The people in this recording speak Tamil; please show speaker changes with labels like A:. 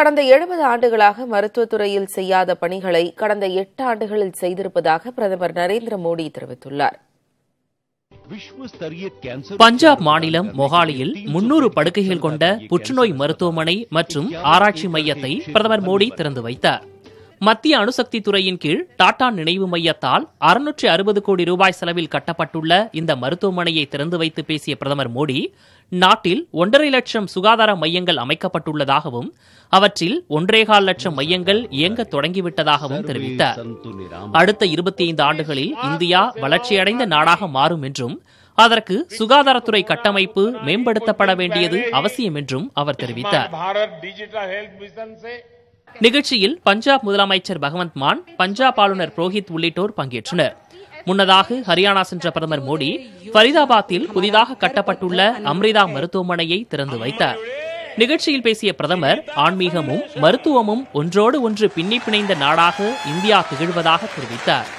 A: கடந்த எழுபது ஆண்டுகளாக மருத்துவத்துறையில் செய்யாத பணிகளை கடந்த எட்டு ஆண்டுகளில் செய்திருப்பதாக பிரதமர் நரேந்திர மோடி தெரிவித்துள்ளார்
B: பஞ்சாப் மாநிலம் மொஹாலியில் முன்னூறு படுக்கைகள் கொண்ட புற்றுநோய் மருத்துவமனை மற்றும் ஆராய்ச்சி மையத்தை பிரதமர் மோடி திறந்து வைத்தார் மத்திய அணுசக்தி துறையின் கீழ் டாடா நினைவு மையத்தால் அறுநூற்றி அறுபது கோடி ரூபாய் செலவில் கட்டப்பட்டுள்ள இந்த மருத்துவமனையை திறந்து வைத்து பேசிய பிரதமர் மோடி நாட்டில் ஒன்றரை லட்சம் சுகாதார மையங்கள் அமைக்கப்பட்டுள்ளதாகவும் அவற்றில் ஒன்றேகால் லட்சம் மையங்கள் இயங்க தொடங்கிவிட்டதாகவும் தெரிவித்தார் அடுத்த இருபத்தி ஐந்து ஆண்டுகளில் இந்தியா வளர்ச்சியடைந்த நாடாக மாறும் என்றும் அதற்கு சுகாதாரத்துறை கட்டமைப்பு மேம்படுத்தப்பட வேண்டியது அவசியம் என்றும் அவர் தெரிவித்தார் நிகழ்ச்சியில் பஞ்சாப் முதலமைச்சர் பகவந்த் மான் பஞ்சாப் ஆளுநர் புரோஹித் உள்ளிட்டோர் பங்கேற்றனர் முன்னதாக ஹரியானா சென்ற பிரதமர் மோடி ஃபரிதாபாத்தில் புதிதாக கட்டப்பட்டுள்ள அம்ரிதா மருத்துவமனையை திறந்து வைத்தார் நிகழ்ச்சியில் பேசிய பிரதமர் ஆன்மீகமும் மருத்துவமும் ஒன்றோடு ஒன்று பின்னி பிணைந்த நாடாக இந்தியா திகழ்வதாக தெரிவித்தார்